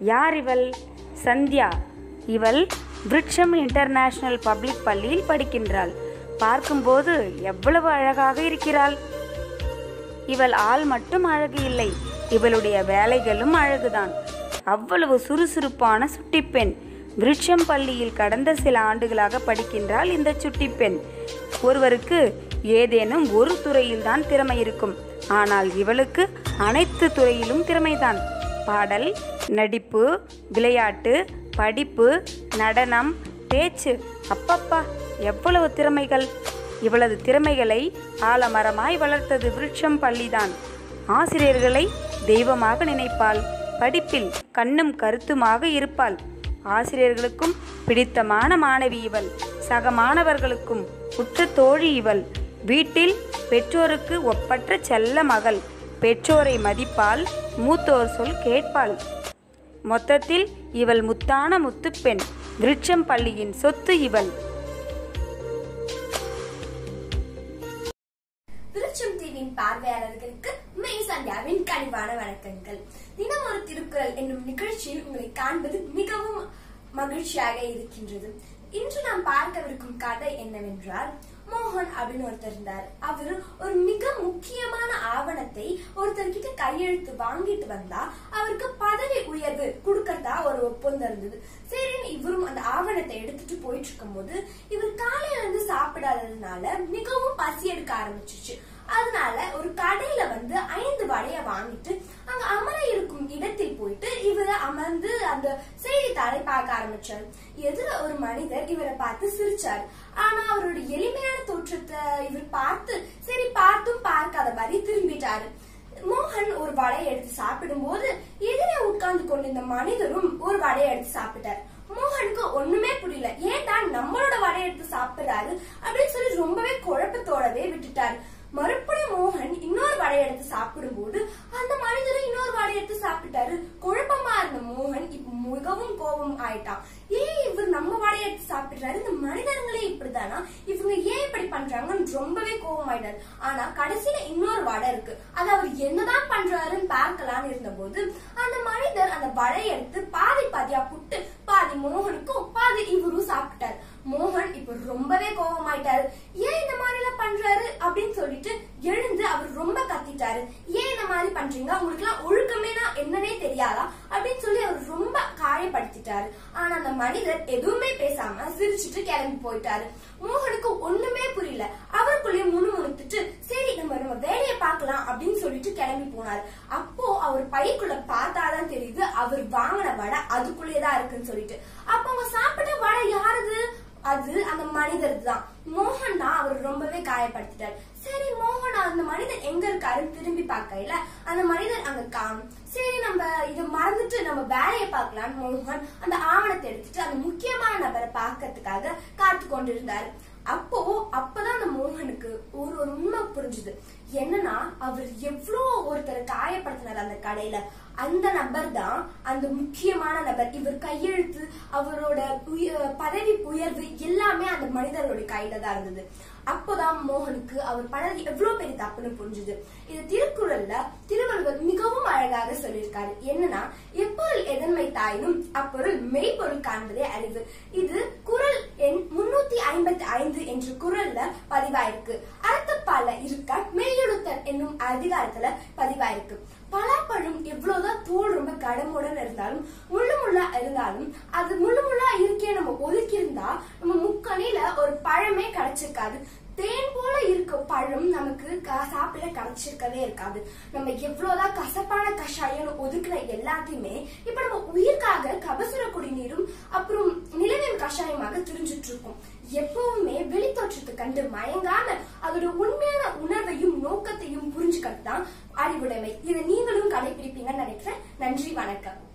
யார் இவள்? சந்தியா. இவள் விருட்சம் இன்டர்நேஷனல் பப்ளிக் பள்ளியில் படிக்கின்றாள். பார்க்கும்போது எவ்வளவு அழகாக இருக்கிறாள். இவள் ஆள் மட்டும் அழகு இல்லை இவளுடைய வேலைகளும் அழகுதான். அவ்வளவு சுறுசுறுப்பான சுட்டிப்பெண். விருட்சம் பள்ளியில் கடந்த சில ஆண்டுகளாக படிக்கின்றாள் இந்த சுட்டிப்பெண். ஒருவருக்கு ஏதேனும் ஒரு துறையில்தான் திறமை இருக்கும். ஆனால் இவளுக்கு அனைத்து துறையிலும் திறமைதான். பாடல் நடிப்பு விளையாட்டு படிப்பு நடனம் பேச்சு. அப்பப்பா எவ்வளவு திறமைகள்? இவளது திறமைகளை ஆலமரமாய் வளர்த்தது விருட்சம் பள்ளிதான். ஆசிரியர்களை தெய்வமாக நினைப்பாள். படிப்பில் கண்ணும் கருத்துமாக இருப்பாள். ஆசிரியர்களுக்கும் பிடித்தமான மாணவி இவள். சக மாணவர்களுக்கும் உற்ற தோழி இவள். வீட்டில் பெற்றோருக்கு ஒப்பற்ற செல்ல மகள். பெற்றோரை மதிப்பால் மூத்தோர் சொல் கேட்பாள். மொத்தத்தில் இவள் முத்தான முத்துப்பெண். விருட்சம் பள்ளியின் சொத்து இவள். விருட்சம் தீவின் பார்வையாளர்களுக்கு மெய் சந்தியாவின் கனிவான வணக்கங்கள். தினம் ஒரு திருக்குறள் என்னும் நிகழ்ச்சியில் உங்களை காண்பது மிகவும் மகிழ்ச்சியாக இருக்கின்றது. இன்று நாம் பார்க்கவிருக்கும் கதை என்னவென்றால் மோகன் அப்படின்னு ஒருத்தர் இருந்தார். அவரு ஒரு மிக முக்கியமான ஆவணத்தை ஒருத்தர்கிட்ட கையெழுத்து வாங்கிட்டு வந்தா அவருக்கு பதவி ஒரு இருந்தது சரின்னு இவரும் அந்த ஆவணத்தை எடுத்துட்டு போயிட்டு இருக்கும்போது இவர் காலையில இருந்து சாப்பிடாததுனால மிகவும் பசி எடுக்க ஆரம்பிச்சிச்சு அதனால ஒரு கடையில வந்து ஐந்து வடைய வாங்கிட்டு அங்க அமர இருக்கும் இடத்தில் போயிட்டு இவரை அமர்ந்து அந்த செய்தித்தாளை பார்க்க ஆரம்பிச்சார். எதிர ஒரு மனிதர் இவரை பார்த்து சிரிச்சார். ஆனா அவருடைய எளிமையான தோற்றத்தை இவர் பார்த்து சரி பார்த்தும் பார்க்காத மாதிரி திரும்பிட்டாரு. மோகன் ஒரு வடையை எடுத்து சாப்பிடும் போது எதிரே உட்கார்ந்து கொண்டிருந்த மனிதரும் ஒரு வடையை எடுத்து சாப்பிட்டார். மோகனுக்கு ஒண்ணுமே புரியல. ஏன்டா நம்மளோட வடையை எடுத்து சாப்பிடுறாரு அப்படின்னு சொல்லி ரொம்பவே குழப்பத்தோடவே விட்டுட்டாரு. மறுபடியும் மோகன் இன்னொரு வடையை எடுத்து சாப்பிடும் போது அந்த மனிதரும் இன்னொரு வடையை எடுத்து சாப்பிட்டாரு. குழப்பமா இருந்த மோகன் இப்ப மிகவும் கோபம் ஆயிட்டான். ஏன் எடுத்து சாப்பிடுறாரு? இந்த மனிதர்களே இப்படிதானா? இவங்க ஏன் இப்படி பண்றாங்கன்னு ரொம்பவே கோபமாயிட்டாரு ஆனா கடைசியில இன்னொரு வடை இருக்கு. அது அவர் என்னதான் பண்றாருன்னு பார்க்கலாம்னு இருந்தபோது அந்த மனிதர் அந்த வடையை எடுத்து பாதி பாதியா புட்டு பாதி மோகனுக்கும் பாதி இவரும் சாப்பிட்டாரு. மோகன் இப்ப ரொம்பவே கோபமாயிட்டாரு ஏன் இந்த மாதிரி எல்லாம் பண்றாரு? அப்படின்னு சொல்லிட்டு எழுந்து அவர் ரொம்ப கத்திட்டாரு. ஏன் இந்த மாதிரி பண்றீங்க? உங்களுக்கு எல்லாம் ஒழுக்க என்னன்னே தெரியாதா அப்படின்னு சொல்லி அவர் ரொம்ப காயப்படுத்திட்டாரு ஆனா அந்த மனிதர் எதுவுமே பேசாம சிரிச்சுட்டு கிளம்பி போயிட்டாரு. மோகனுக்கு ஒண்ணுமே புரியல. அவருக்குள்ளேயே முணுமுணுத்துட்டு சரி நம்ம நம்ம வேலையை பார்க்கலாம் அப்படின்னு சொல்லிட்டு கிளம்பி போனாரு. அப்போ அவர் பைக்குள்ள பார்த்தாதான் தெரியுது அவர் வாங்கின வடை அதுக்குள்ளேயேதான் இருக்குன்னு சொல்லிட்டு. அப்ப அவங்க சாப்பிட்ட வடை யாருது? அது அந்த மனிதர் தான் மோகன் தான் அவர் ரொம்பவே காயப்படுத்திட்டார். சரி மோகன் அந்த மனிதர் எங்க இருக்காரு திரும்பி பார்க்கல அந்த மனிதர் அங்க காணும் சரி நம்ம இதை மறந்துட்டு நம்ம வேலையை பார்க்கலாம்னு மோகன் அந்த ஆவணத்தை எடுத்துட்டு அந்த முக்கியமான நபரை பார்க்கறதுக்காக காத்து கொண்டிருந்தாரு அப்போ அப்பதான் மோகனுக்கு ஒரு ஒரு உண்மை புரிஞ்சுது. என்னன்னா அவர் எவ்வளோ ஒருத்தரை காயப்படுத்தினார் அந்த கடையில. அந்த நபர் தான் அந்த முக்கியமான நபர். இவர் கையெழுத்து அவரோட பதவி உயர்வு எல்லாமே அந்த மனிதர்களுடைய கையில தான் இருந்தது. அப்போதான் மோகனுக்கு அவர் பண்ணது எவ்வளவு பெரிய தப்புன்னு புரிஞ்சுது. இது திருக்குறள்ல திருவள்ளுவர் மிகவும் அழகாக சொல்லியிருக்காரு. என்னன்னா எப்பொருள் எதன்மை தாயினும் அப்பொருள் மெய்ப்பொருள் காண்பதே அறிவு. இது பதிவாயிருக்கு. அடுத்து பல இருக்க மெய்யெழுத்தர் என்னும் அதிகாரத்துல பதிவாயிருக்கு. பலாப்பழம் எவ்வளவுதான் தோல் ரொம்ப கடமுடன் இருந்தாலும் முள்ளு முள்ளா இருந்தாலும் அது முள்ளு முள்ளா இருக்கே நம்ம ஒதுக்கி இருந்தா நம்ம முக்கணில ஒரு பழமே கிடைச்சிருக்காது தேன் போல இருக்க பழம் நமக்கு க- சாப்பிட கிடைச்சிருக்கவே இருக்காது. நம்ம எவ்வளவுதான் கசப்பான கஷாயம் ஒதுக்குற எல்லாத்தையுமே இப்ப நம்ம உயிர்க்காக கபசுர குடிநீரும் அப்புறம் நிலவின் கஷாயமாக திரிஞ்சிட்டு இருக்கோம். எப்பவும் வெளித்தோற்றத்தை கண்டு மயங்காம அதோட உண்மையான உணர்வையும் நோக்கத்தையும் புரிஞ்சுக்கிறது தான் அறிவுடைமை. இதை நீங்களும் கடைபிடிப்பீங்கன்னு நினைக்கிறேன். நன்றி வணக்கம்.